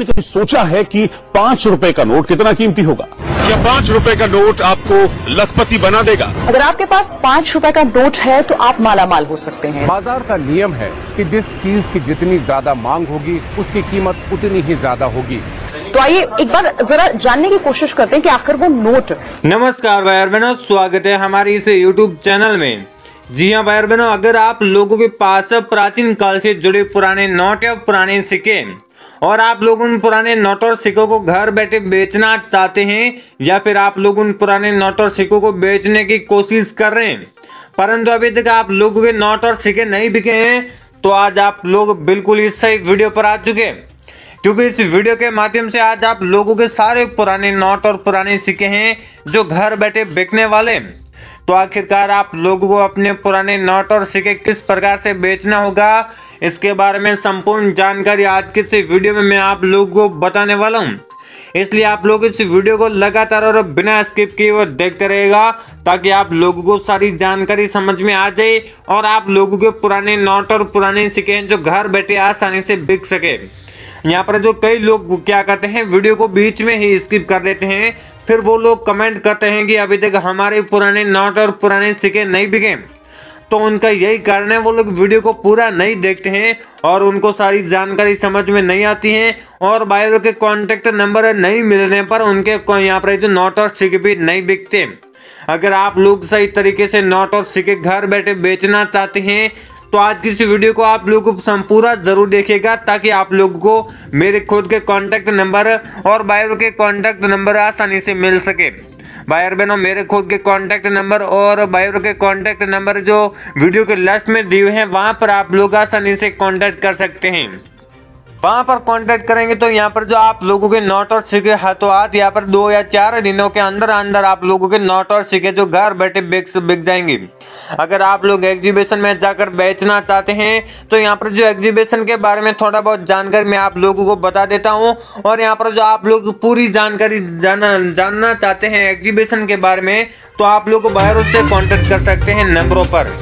आपने कभी सोचा है कि पाँच रुपए का नोट कितना कीमती होगा? क्या पाँच रुपए का नोट आपको लखपति बना देगा? अगर आपके पास पाँच रुपए का नोट है तो आप माला माल हो सकते हैं। बाज़ार का नियम है कि जिस चीज़ की जितनी ज़्यादा मांग होगी उसकी कीमत उतनी ही ज़्यादा होगी। तो आइए एक बार जरा जानने की कोशिश करते हैं कि आखिर वो नोट नमस्कार भाई बहनों स्वागत है हमारे इस यूट्यूब चैनल में। जी हाँ भाई बहनों अगर आप लोगों के पास प्राचीन काल से जुड़े पुराने नोट या पुराने सिक्के और आप लोग उन पुराने नोट और सिक्कों को घर बैठे बेचना चाहते हैं, या फिर आप लोग उन पुराने नोट और सिक्कों को बेचने की कोशिश कर रहे हैं परंतु अभी तक आप लोगों के नोट और सिक्के नहीं बिके हैं तो आज आप लोग बिल्कुल इस सही वीडियो पर आ चुके हैं क्योंकि इस वीडियो के माध्यम से आज आप लोगों के सारे पुराने नोट और पुराने सिक्के हैं, जो घर बैठे बिकने वाले। तो आखिरकार आप लोगों को अपने पुराने नोट और सिक्के किस प्रकार से बेचना होगा इसके बारे में संपूर्ण जानकारी आज के इस वीडियो में मैं आप लोगों को बताने वाला हूँ। इसलिए आप लोग इस वीडियो को लगातार और बिना स्किप किए हुए देखते रहेगा ताकि आप लोगों को सारी जानकारी समझ में आ जाए और आप लोगों के पुराने नोट और पुराने सिक्के जो घर बैठे आसानी से बिक सके। यहाँ पर जो कई लोग क्या करते हैं, वीडियो को बीच में ही स्किप कर देते हैं, फिर वो लोग कमेंट करते हैं कि अभी तक हमारे पुराने नोट और पुराने सिक्के नहीं बिके। तो उनका यही कारण है, वो लोग वीडियो को पूरा नहीं देखते हैं और उनको सारी जानकारी समझ में नहीं आती है और बायर के कॉन्टेक्ट नंबर नहीं मिलने पर उनके यहाँ पर जो नोट और सिक्के भी नहीं बिकते। अगर आप लोग सही तरीके से नोट और सिक्के घर बैठे बेचना चाहते हैं तो आज की इस वीडियो को आप लोग संपूर्ण ज़रूर देखिएगा ताकि आप लोगों को मेरे खुद के कॉन्टैक्ट नंबर और बायर के कॉन्टैक्ट नंबर आसानी से मिल सके। बायर बहनों, मेरे खुद के कॉन्टैक्ट नंबर और भाई के कॉन्टैक्ट नंबर जो वीडियो के लास्ट में दिए हैं, वहाँ पर आप लोग आसानी से कॉन्टैक्ट कर सकते हैं। वहाँ पर कांटेक्ट करेंगे तो यहाँ पर जो आप लोगों के नोट और सिक्के हाथों यहाँ पर दो या चार दिनों के अंदर अंदर आप लोगों के नोट और सिक्के जो घर बैठे बिक बिक जाएँगे। अगर आप लोग एग्जीबिशन में जाकर बेचना चाहते हैं तो यहाँ पर जो एग्जीबिशन के बारे में थोड़ा बहुत जानकारी मैं आप लोगों को बता देता हूँ, और यहाँ पर जो आप लोग पूरी जानकारी जाना, जानना चाहते हैं एग्जीबिशन के बारे में तो आप लोग बाहर से कॉन्टेक्ट कर सकते हैं नंबरों पर।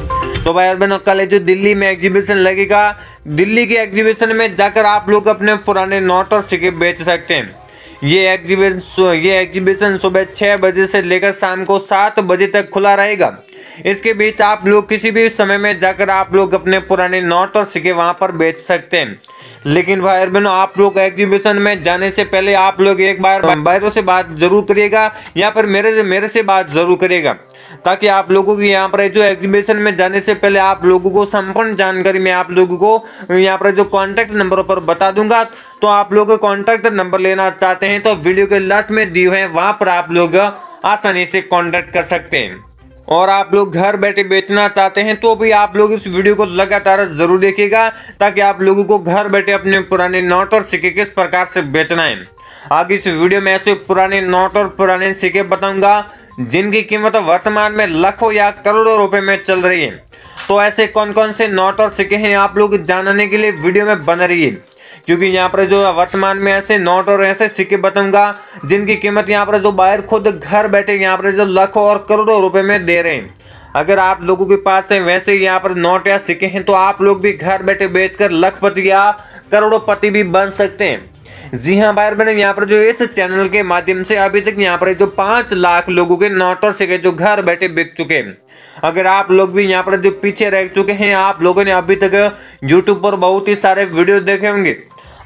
तो भाई बहनों, कल जो दिल्ली में एग्जीबिशन लगेगा दिल्ली के एग्जीबिशन में जाकर आप लोग अपने पुराने नोट और सिक्के बेच सकते हैं। ये एग्जीबिशन ये एग्जीबिशन सुबह छः बजे से लेकर शाम को सात बजे तक खुला रहेगा। इसके बीच आप लोग किसी भी समय में जाकर आप लोग अपने पुराने नोट और सिक्के वहाँ पर बेच सकते हैं। लेकिन भाई बहनों आप लोग एग्जीबिशन में जाने से पहले आप लोग एक बार बाहरों से बात ज़रूर करिएगा, या फिर मेरे से मेरे से बात ज़रूर करिएगा, ताकि आप लोगों की यहाँ पर जो एग्जीबिशन में जाने से पहले आप लोगों को संपूर्ण जानकारी मैं आप लोगों को यहाँ पर जो कॉन्टैक्ट नंबरों पर बता दूँगा। तो आप लोग कॉन्टैक्ट नंबर लेना चाहते हैं तो वीडियो के लास्ट में दिए हैं, वहाँ पर आप लोग आसानी से कॉन्टैक्ट कर सकते हैं। और आप लोग घर बैठे बेचना चाहते हैं तो भी आप लोग इस वीडियो को लगातार ज़रूर देखिएगा, ताकि आप लोगों को घर बैठे अपने पुराने नोट और सिक्के किस प्रकार से बेचना है। आगे इस वीडियो में ऐसे पुराने नोट और पुराने सिक्के बताऊँगा, जिनकी कीमत वर्तमान में लाखों या करोड़ों रुपए में चल रही है। तो ऐसे कौन कौन से नोट और सिक्के हैं, आप लोग जानने के लिए वीडियो में बन रही है क्योंकि यहाँ पर जो वर्तमान में ऐसे नोट और ऐसे सिक्के बताऊँगा जिनकी कीमत यहाँ पर जो बाहर खुद घर बैठे यहाँ पर जो लाखों और करोड़ों रुपए में दे रहे हैं। अगर आप लोगों के पास है वैसे यहाँ पर नोट या सिक्के हैं तो आप लोग भी घर बैठे बेचकर लखपति या करोड़ोंपति भी बन सकते हैं। जी हाँ भाई बहन यहाँ पर जो इस चैनल के माध्यम से अभी तक यहाँ पर जो पाँच लाख लोगों के नोट और सिक्के जो घर बैठे बिक चुके हैं। अगर आप लोग भी यहाँ पर जो पीछे रह चुके हैं, आप लोगों ने अभी तक यूट्यूब पर बहुत ही सारे वीडियो देखे होंगे।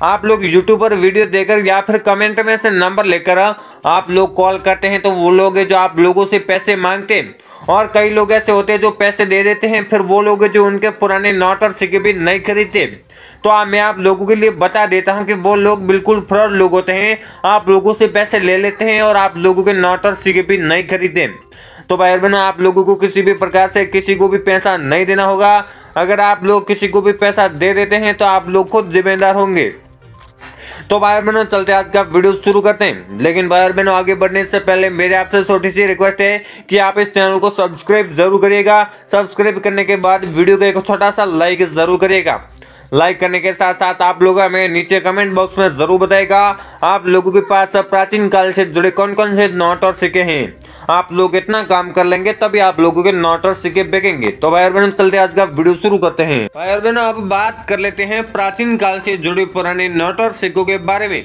आप लोग यूट्यूब पर वीडियो देकर या फिर कमेंट में से नंबर लेकर आप लोग कॉल करते हैं तो वो लोग जो आप लोगों से पैसे मांगते हैं। और कई लोग ऐसे होते हैं जो पैसे दे देते हैं, फिर वो लोग जो उनके पुराने नोट और सिक्के भी नहीं खरीदते। तो आप मैं आप लोगों के लिए बता देता हूँ कि वो लोग बिल्कुल फ्रॉड लोग होते हैं। आप लोगों से पैसे ले लेते हैं और आप लोगों के नोट और सिक्के भी नहीं खरीदते। तो भाई बहनों, आप लोगों को किसी भी प्रकार से किसी को भी पैसा नहीं देना होगा। अगर आप लोग किसी को भी पैसा दे देते हैं तो आप लोग खुद जिम्मेदार होंगे। तो भाई बहनों चलते आज का वीडियो शुरू करते हैं। लेकिन भाई बहनों आगे बढ़ने से पहले मेरे आपसे छोटी सी रिक्वेस्ट है कि आप इस चैनल को सब्सक्राइब ज़रूर करिएगा। सब्सक्राइब करने के बाद वीडियो को एक छोटा सा लाइक ज़रूर करिएगा। लाइक करने के साथ साथ आप लोग हमें नीचे कमेंट बॉक्स में ज़रूर बताएगा। आप लोगों के पास प्राचीन काल से जुड़े कौन कौन से नोट और सिक्के हैं? आप लोग इतना काम कर लेंगे, तभी आप लोगों के नोट और सिक्के बिकेंगे। तो भाई बहन चलते आज का वीडियो शुरू करते हैं। भाई बहन अब बात कर लेते हैं प्राचीन काल से जुड़े पुराने नोट और सिक्कों के बारे में।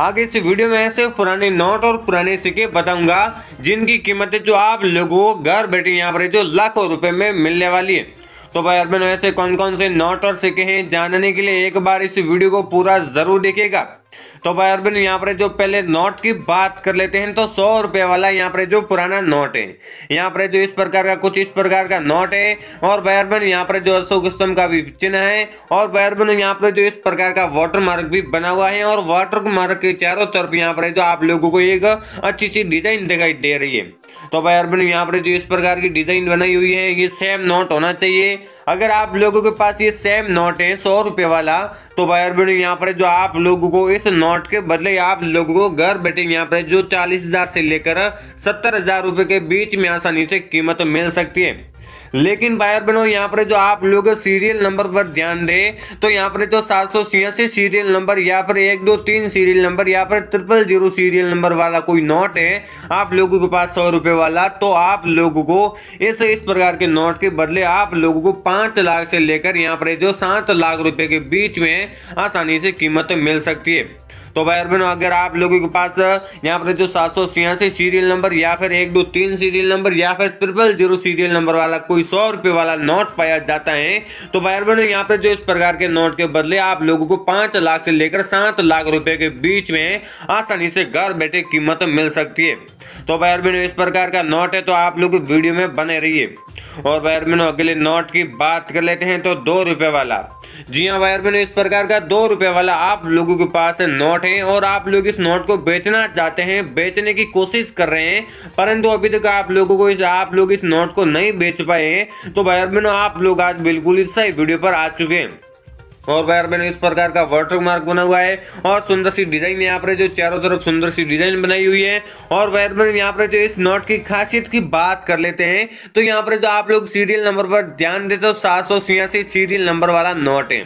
आगे इस वीडियो में ऐसे पुराने नोट और पुराने सिक्के बताऊँगा, जिनकी कीमतें जो आप लोगों को घर बैठे यहाँ पर जो लाखों रुपए में मिलने वाली है। तो भाई अरबन ऐसे कौन कौन से नोट और सिक्के हैं, जानने के लिए एक बार इस वीडियो को पूरा ज़रूर देखिएगा। तो भाई अरबिन यहाँ पर जो पहले नोट की बात कर लेते हैं तो सौ रुपए वाला यहाँ पर जो पुराना नोट है, यहाँ पर जो इस प्रकार का, कुछ इस प्रकार का नोट है, और भाई अरबिन यहाँ पर जो अशोक स्तंभ का भी चिन्ह है, और भाई अरबिन यहाँ पर जो इस प्रकार का वाटर मार्क भी बना हुआ है, और वाटर मार्क के चारों तरफ़ यहाँ पर जो आप लोगों को एक अच्छी सी डिज़ाइन दिखाई दे रही है। तो भाई अरबिन यहाँ पर जो इस प्रकार की डिज़ाइन बनाई हुई है, ये सेम नोट होना चाहिए अगर आप लोगों के पास ये सेम नोट है, सौ रुपये वाला तो भाई अरबिन यहाँ पर जो आप लोगों को इस नोट के बदले आप लोगों को घर बैठे यहाँ पर जो चालीस हज़ार से लेकर सत्तर हज़ार रुपये के बीच में आसानी से कीमत मिल सकती है। लेकिन बायर बनो, यहाँ पर जो आप लोग सीरियल नंबर पर ध्यान दे तो यहाँ पर जो सात सौ छियासी सीरियल नंबर यहाँ पर एक दो तीन सीरियल नंबर यहाँ पर ट्रिपल ज़ीरो सीरियल नंबर वाला कोई नोट है, आप लोगों के पास सौ रुपए वाला तो आप लोगों को इस इस प्रकार के नोट के बदले आप लोगों को पाँच लाख से लेकर यहाँ पर जो सात लाख रुपए के बीच में आसानी से कीमत मिल सकती है। तो भाई अरबिन अगर आप लोगों के पास, यहाँ पर जो सात सौ छियासी सीरियल नंबर या फिर एक दो तीन सीरियल नंबर या फिर ट्रिपल ज़ीरो सीरियल नंबर वाला कोई सौ रुपए वाला नोट पाया जाता है तो भाई अरबिन यहाँ पर जो इस प्रकार के नोट के बदले आप लोगों को पाँच लाख से लेकर सात लाख रुपए के बीच में आसानी से घर बैठे कीमत मिल सकती है। तो भाई अरबिन इस प्रकार का नोट है तो आप लोग वीडियो में बने रहिए। और भाई अरबिन अगले नोट की बात कर लेते हैं तो दो रुपए वाला। जी हाँ भाई अरबिन इस प्रकार का दो रुपए वाला आप लोगों के पास नोट है और आप लोग इस नोट को बेचना चाहते हैं, बेचने की कोशिश कर रहे हैं, परंतु अभी तक आप लोगों को इस, आप लोग इस नोट को नहीं बेच पाए तो भाई अरबिन आप लोग आज बिल्कुल इस सही वीडियो पर आ चुके हैं। और वायर मैंने इस प्रकार का वाटर मार्क बना हुआ है और सुंदर सी डिज़ाइन यहाँ पर जो चारों तरफ़ सुंदर सी डिज़ाइन बनाई हुई है। और वायर मैन यहाँ पर जो इस नोट की खासियत की बात कर लेते हैं तो यहाँ पर जो आप लोग सीरियल नंबर पर ध्यान देते हो, सात सौ छियासी सीरियल नंबर वाला नोट है।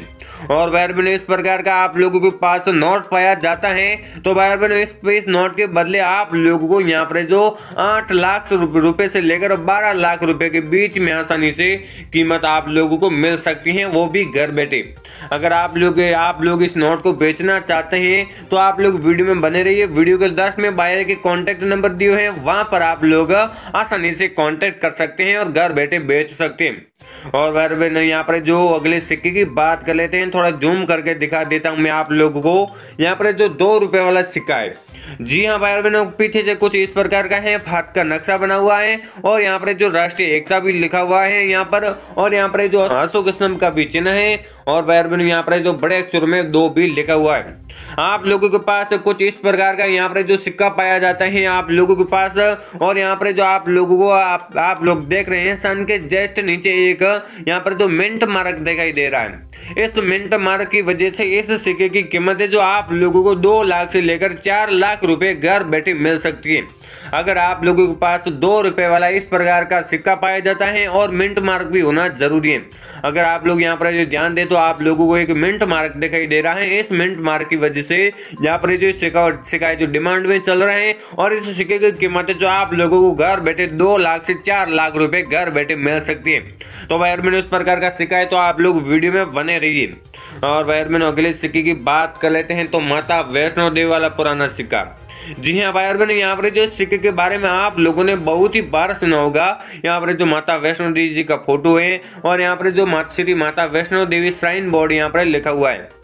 और वायर बनो इस प्रकार का आप लोगों के पास नोट पाया जाता है। तो वायर बनो इस इस नोट के बदले आप लोगों को यहाँ पर जो आठ लाख रुपए से लेकर बारह लाख रुपए के बीच में आसानी से कीमत आप लोगों को मिल सकती है, वो भी घर बैठे। अगर आप लोग आप लोग इस नोट को बेचना चाहते हैं तो आप लोग वीडियो में बने रहिए। वीडियो के लास्ट में बायर के कॉन्टेक्ट नंबर दिए हैं, वहाँ पर आप लोग आसानी से कॉन्टेक्ट कर सकते हैं और घर बैठे बेच सकते हैं। और वह यहाँ पर जो अगले सिक्के की बात कर लेते हैं थोड़ा जूम करके दिखा देता हूँ मैं आप लोगों को। यहाँ पर जो दो रुपए वाला सिक्का है। जी हाँ भाई बहनों पीछे से कुछ इस प्रकार का है भारत का नक्शा बना हुआ है, और यहाँ पर जो राष्ट्रीय एकता भी लिखा हुआ है यहाँ पर, और यहाँ पर जो अशोक स्तंभ का भी चिन्ह है और बहनों यहाँ पर जो बड़े अक्षर में दो भी लिखा हुआ है। आप लोगों के पास कुछ इस प्रकार का यहाँ पर जो सिक्का पाया जाता है आप लोगों के पास और यहाँ पर जो आप लोगों को आप, आप लोग देख रहे हैं सन के जस्ट नीचे एक यहाँ पर जो मिंट मार्क दिखाई दे रहा है। इस मिंट मार्क की वजह से इस सिक्के की कीमत है जो आप लोगों को दो लाख से लेकर चार लाख रुपए घर बैठे मिल सकती है। अगर आप लोगों के पास दो रुपए वाला इस प्रकार का सिक्का पाया जाता है और मिंट मार्क भी होना ज़रूरी है। अगर आप लोग यहाँ पर जो ध्यान दे तो आप लोगों को एक मिंट मार्क दिखाई दे रहा है। इस मिंट मार्क की वजह से यहाँ पर जो सिक्का सिक्का जो डिमांड में चल रहे हैं और इस सिक्के की कीमत जो आप लोगों को घर बैठे दो लाख से चार लाख रुपए घर बैठे मिल सकती है। तो वायर मैंने उस प्रकार का सिक्का है तो आप लोग वीडियो में बने रहिए। और वायर मैंने अगले सिक्के की बात कर लेते हैं तो माता वैष्णो देवी वाला पुराना सिक्का। जी हाँ भाई बहन, यहाँ पर जो सिक्के के बारे में आप लोगों ने बहुत ही बार सुना होगा, यहाँ पर जो माता वैष्णो देवी जी का फ़ोटो है और यहाँ पर जो श्री माता वैष्णो देवी श्राइन बोर्ड यहाँ पर लिखा हुआ है।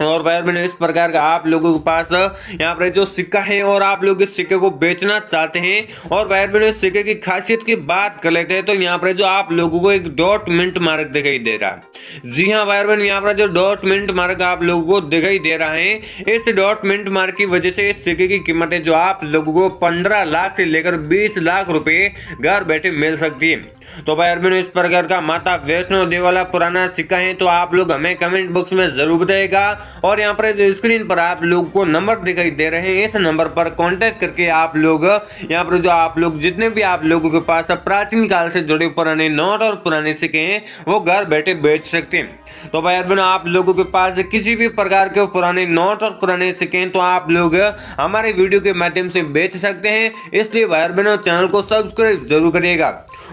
और भाई बहन इस प्रकार का आप लोगों के पास, यहाँ पर जो सिक्का है और आप लोग इस सिक्के को बेचना चाहते हैं, और भाई इस सिक्के की खासियत की बात कर लेते हैं तो यहाँ पर जो आप लोगों को एक डॉट मिंट मार्क दिखाई दे रहा है। जी हाँ भाई बहन यहाँ पर जो डॉट मिंट मार्क आप लोगों को दिखाई दे रहा है, इस डॉट मिंट मार्क की वजह से इस सिक्के की कीमत है जो आप लोगों को पंद्रह लाख से लेकर बीस लाख रुपए घर बैठे मिल सकती है। तो भाई अरबिन इस प्रकार का माता वैष्णो देवी वाला पुराना सिक्का है तो आप लोग हमें कमेंट बॉक्स में ज़रूर बताएगा और यहाँ पर स्क्रीन पर आप लोग को नंबर दिखाई दे रहे हैं। इस नंबर पर कांटेक्ट करके आप लोग, यहाँ पर जो आप लोग जितने भी आप लोगों के पास प्राचीन काल से जुड़े पुराने नोट और पुराने सिक्के हैं, वो घर बैठे बेच सकते हैं। तो भाई अरबिन आप लोगों के पास किसी भी प्रकार के पुराने नोट और पुराने सिक्के हैं तो आप लोग हमारे वीडियो के माध्यम से बेच सकते हैं। इसलिए भाई अरबिन चैनल को सब्सक्राइब ज़रूर करिएगा।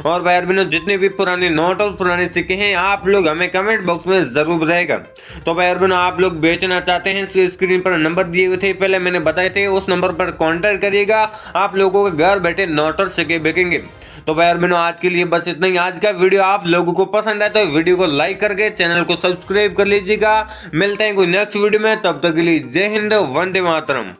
और भाई बहनों जितने भी पुराने नोट और पुराने सिक्के हैं, आप लोग हमें कमेंट बॉक्स में ज़रूर बताएगा। तो भाई बहनों आप लोग बेचना चाहते हैं तो स्क्रीन पर नंबर दिए हुए थे। पहले मैंने बताए थे, उस नंबर पर कॉन्टेक्ट करिएगा। आप लोगों के घर बैठे नोटर सिक्के बेचेंगे। तो यार बहनों आज के लिए बस इतना ही। आज का वीडियो आप लोगों को पसंद आए तो वीडियो को लाइक करके चैनल को सब्सक्राइब कर लीजिएगा। मिलते हैं कोई नेक्स्ट वीडियो में। तब तक के लिए जय हिंद, वंदे मातरम।